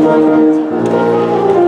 Música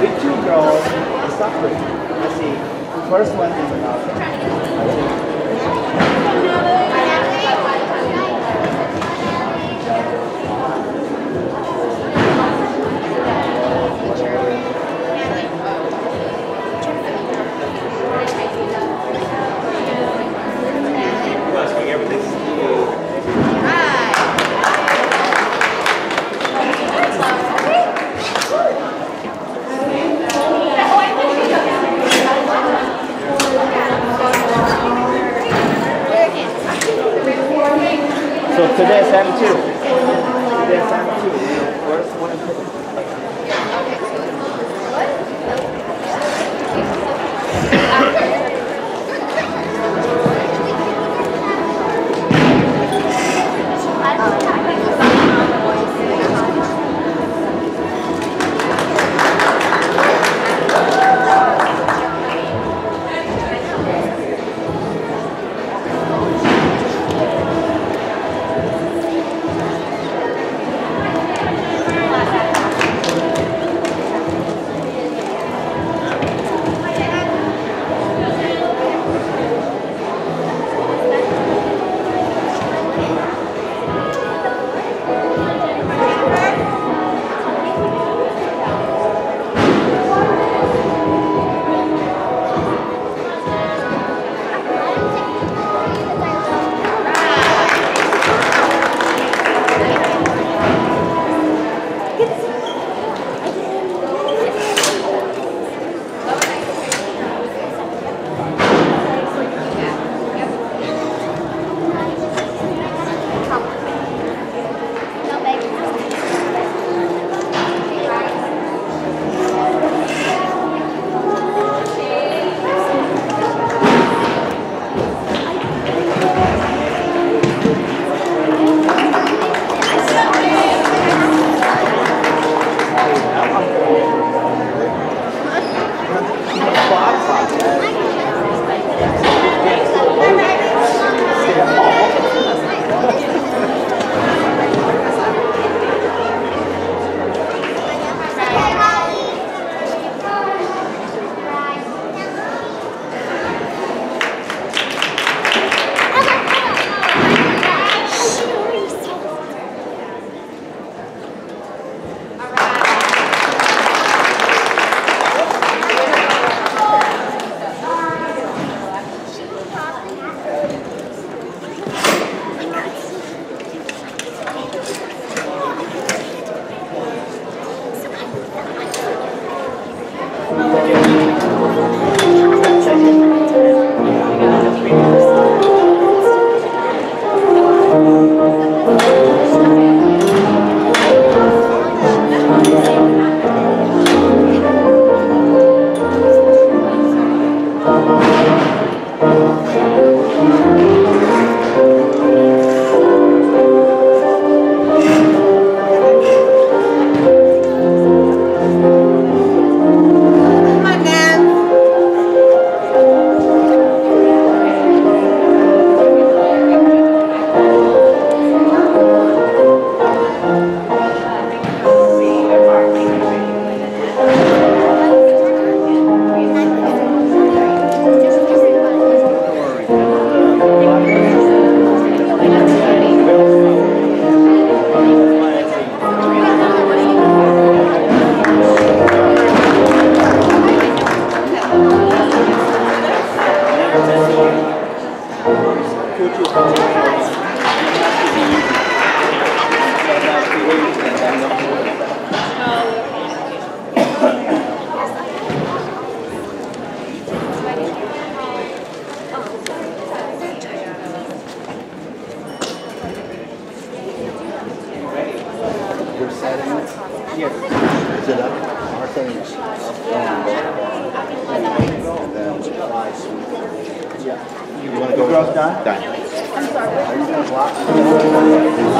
we two girls are suffering. I see. The first one is enough. So today's M2. M2.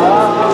Ah,